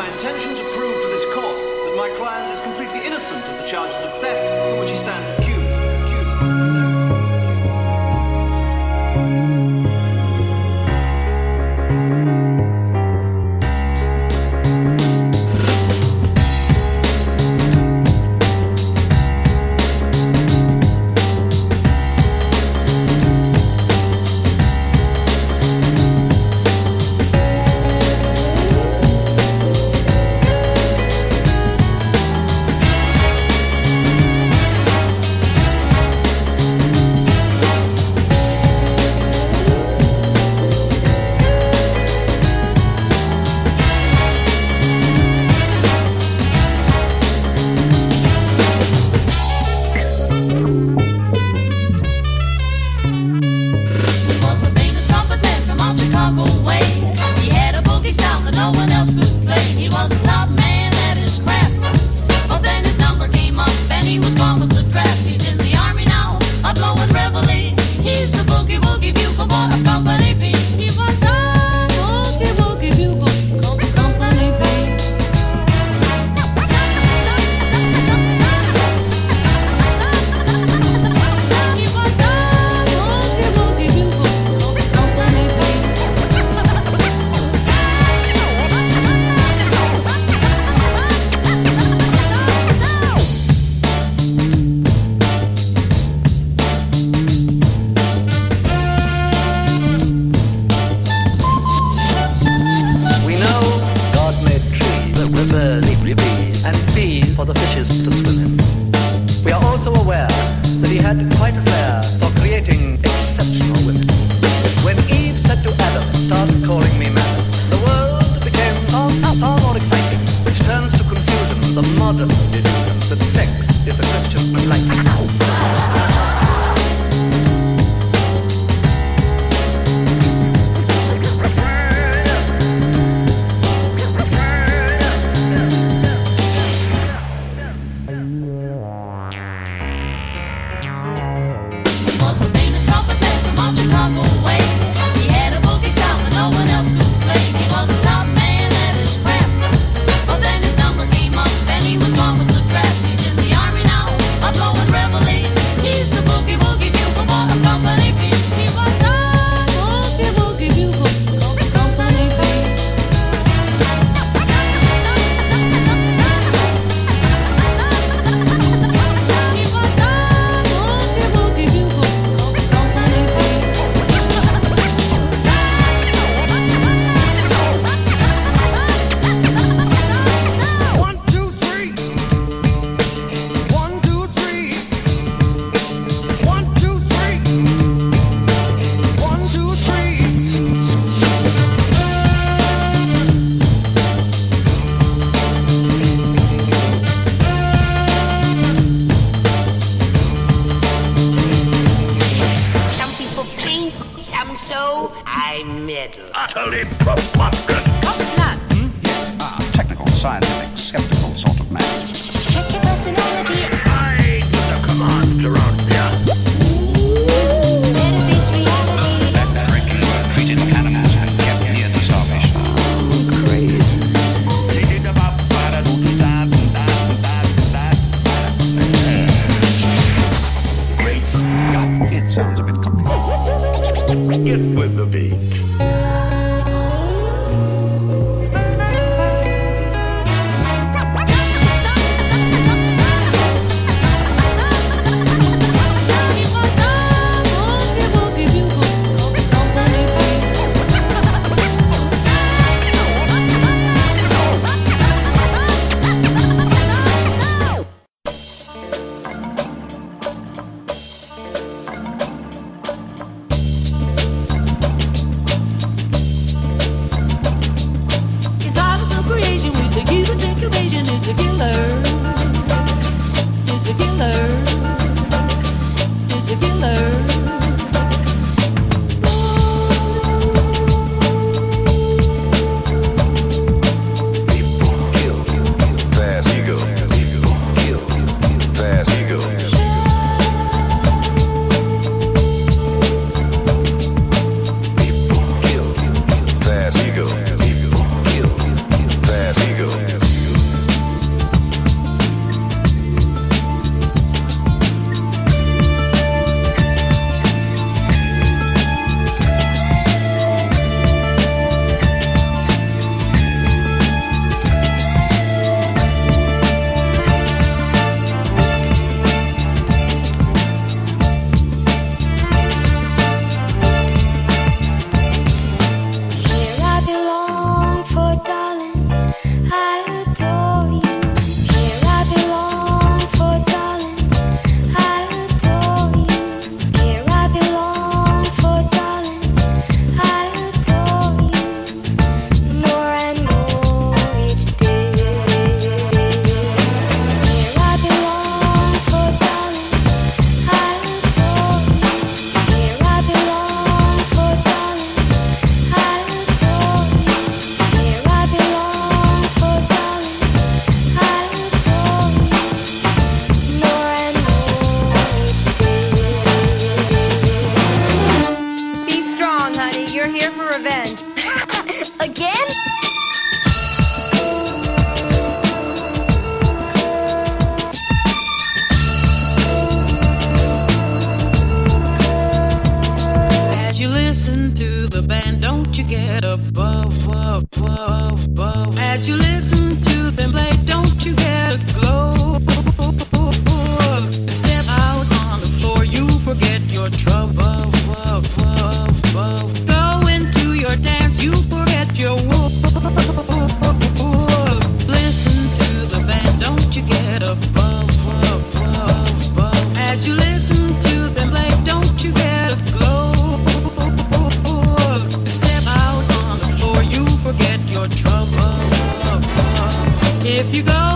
my intention to prove to this court that my client is completely innocent of the charges of theft for which he stands accused. sign If you go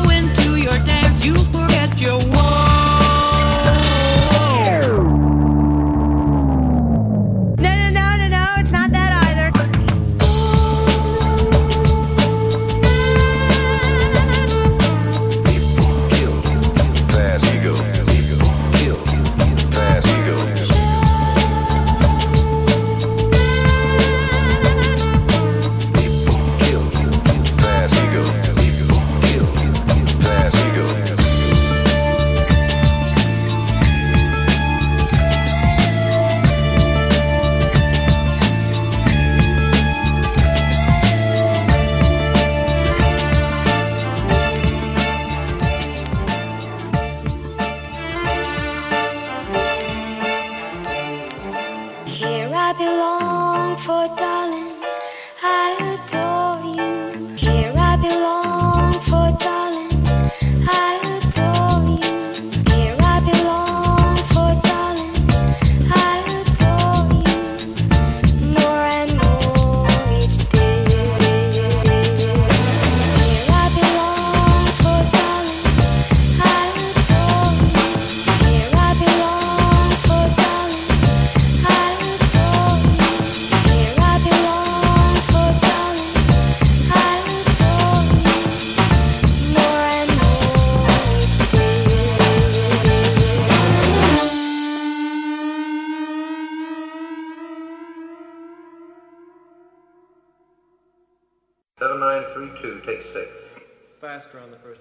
Faster on the first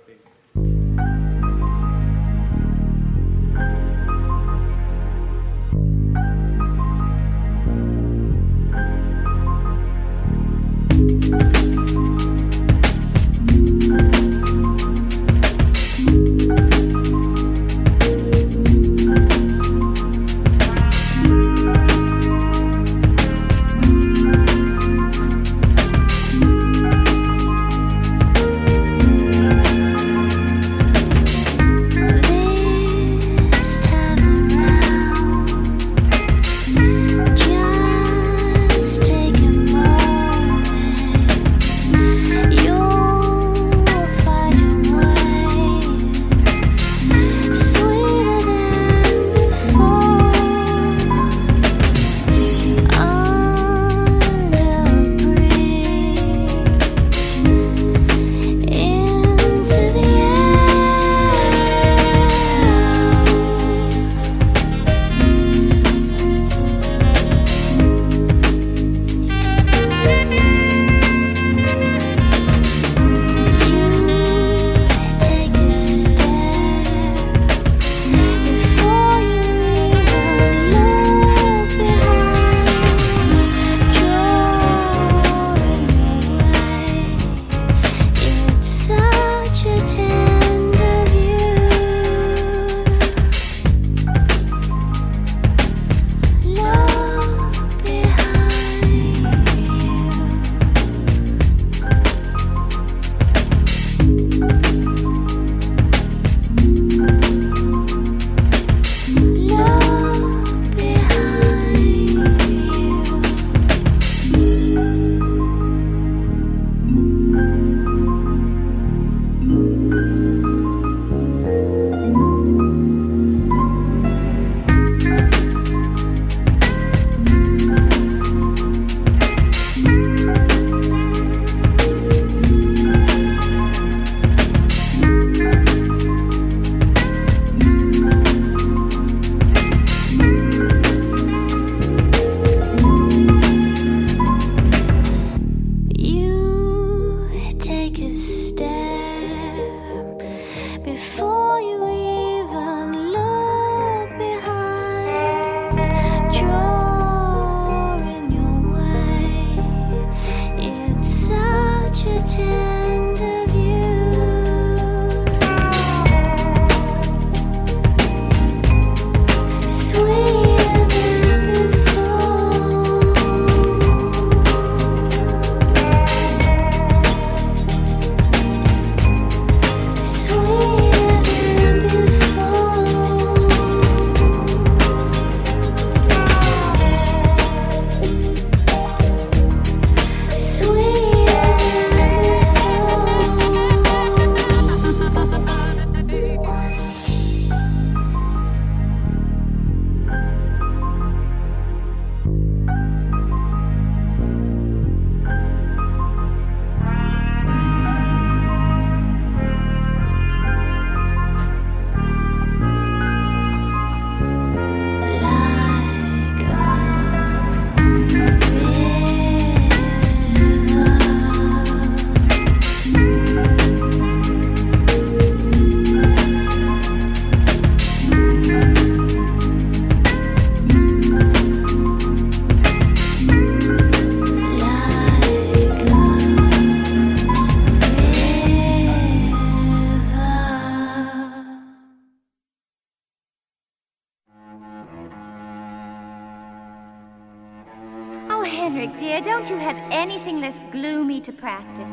Henrik, dear, don't you have anything less gloomy to practice?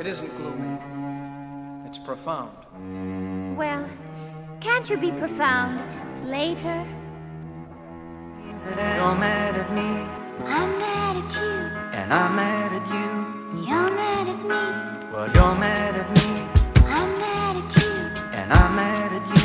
It isn't gloomy. It's profound. Well, can't you be profound later? You're mad at me. I'm mad at you. And I'm mad at you. You're mad at me. Well, you're mad at me. I'm mad at you. And I'm mad at you.